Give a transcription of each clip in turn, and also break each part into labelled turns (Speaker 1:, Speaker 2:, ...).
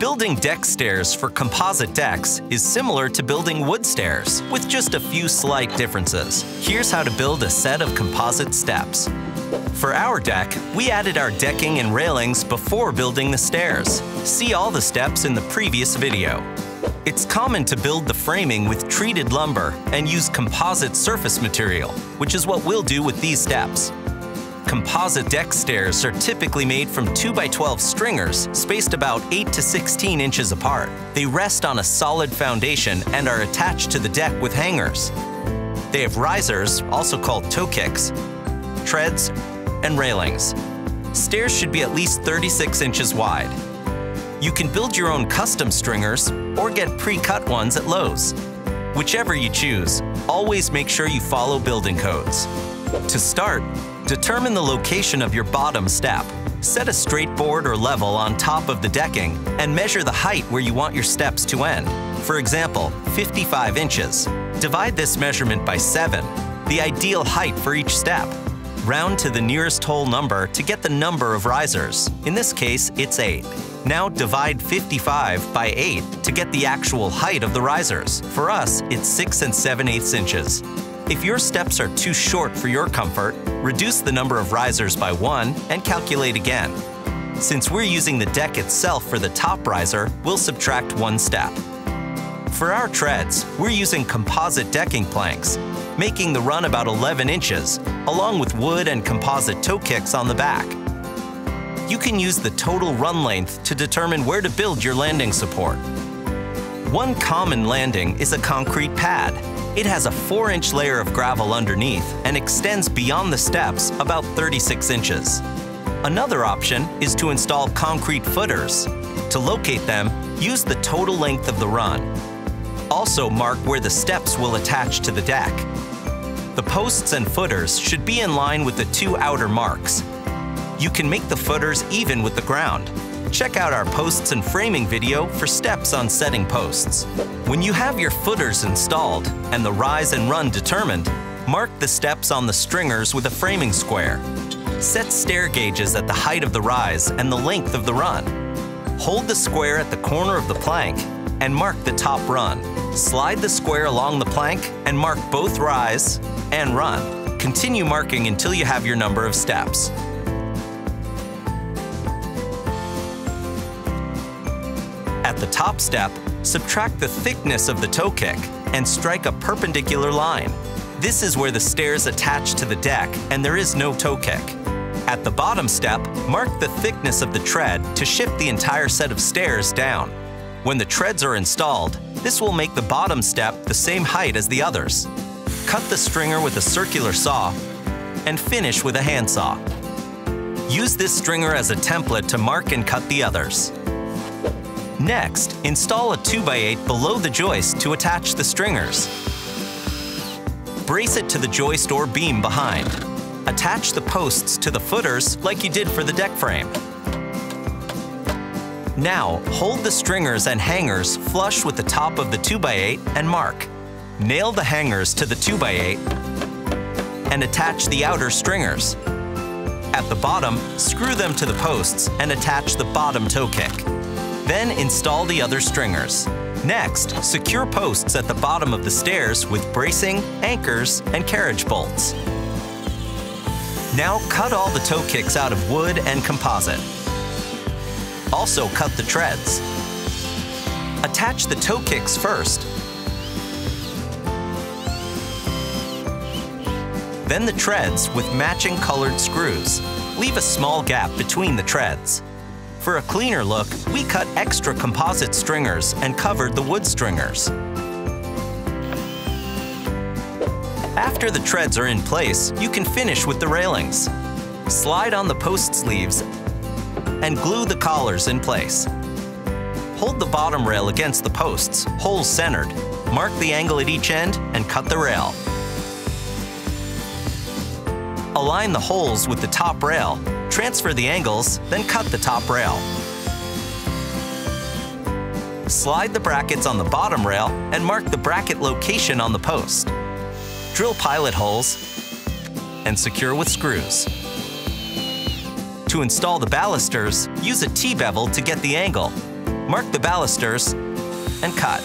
Speaker 1: Building deck stairs for composite decks is similar to building wood stairs, with just a few slight differences. Here's how to build a set of composite steps. For our deck, we added our decking and railings before building the stairs. See all the steps in the previous video. It's common to build the framing with treated lumber and use composite surface material, which is what we'll do with these steps. Composite deck stairs are typically made from 2x12 stringers spaced about 8 to 16 inches apart. They rest on a solid foundation and are attached to the deck with hangers. They have risers, also called toe kicks, treads, and railings. Stairs should be at least 36 inches wide. You can build your own custom stringers or get pre-cut ones at Lowe's. Whichever you choose, always make sure you follow building codes. To start, Determine the location of your bottom step. Set a straight board or level on top of the decking and measure the height where you want your steps to end. For example, 55 inches. Divide this measurement by 7, the ideal height for each step. Round to the nearest whole number to get the number of risers. In this case, it's 8. Now divide 55 by 8 to get the actual height of the risers. For us, it's 6 and 7 eighths inches. If your steps are too short for your comfort, reduce the number of risers by one and calculate again. Since we're using the deck itself for the top riser, we'll subtract one step. For our treads, we're using composite decking planks, making the run about 11 inches, along with wood and composite toe kicks on the back. You can use the total run length to determine where to build your landing support. One common landing is a concrete pad, it has a 4-inch layer of gravel underneath and extends beyond the steps about 36 inches. Another option is to install concrete footers. To locate them, use the total length of the run. Also mark where the steps will attach to the deck. The posts and footers should be in line with the two outer marks. You can make the footers even with the ground. Check out our posts and framing video for steps on setting posts. When you have your footers installed and the rise and run determined, mark the steps on the stringers with a framing square. Set stair gauges at the height of the rise and the length of the run. Hold the square at the corner of the plank and mark the top run. Slide the square along the plank and mark both rise and run. Continue marking until you have your number of steps. The top step, subtract the thickness of the toe kick and strike a perpendicular line. This is where the stairs attach to the deck and there is no toe kick. At the bottom step, mark the thickness of the tread to shift the entire set of stairs down. When the treads are installed, this will make the bottom step the same height as the others. Cut the stringer with a circular saw and finish with a handsaw. Use this stringer as a template to mark and cut the others. Next, install a 2x8 below the joist to attach the stringers. Brace it to the joist or beam behind. Attach the posts to the footers like you did for the deck frame. Now, hold the stringers and hangers flush with the top of the 2x8 and mark. Nail the hangers to the 2x8 and attach the outer stringers. At the bottom, screw them to the posts and attach the bottom toe kick. Then install the other stringers. Next, secure posts at the bottom of the stairs with bracing, anchors, and carriage bolts. Now cut all the toe kicks out of wood and composite. Also cut the treads. Attach the toe kicks first. Then the treads with matching colored screws. Leave a small gap between the treads. For a cleaner look, we cut extra composite stringers and covered the wood stringers. After the treads are in place, you can finish with the railings. Slide on the post sleeves and glue the collars in place. Hold the bottom rail against the posts, holes centered. Mark the angle at each end and cut the rail. Align the holes with the top rail Transfer the angles, then cut the top rail. Slide the brackets on the bottom rail and mark the bracket location on the post. Drill pilot holes and secure with screws. To install the balusters, use a T-bevel to get the angle. Mark the balusters and cut.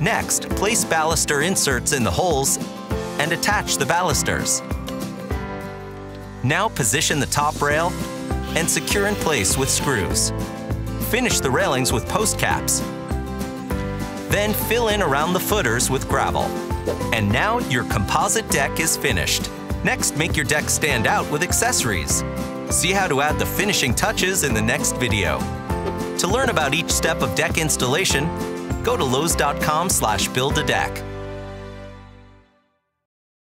Speaker 1: Next, place baluster inserts in the holes and attach the balusters. Now position the top rail and secure in place with screws. Finish the railings with post caps. Then fill in around the footers with gravel. And now your composite deck is finished. Next, make your deck stand out with accessories. See how to add the finishing touches in the next video. To learn about each step of deck installation, go to lowes.com slash build a deck.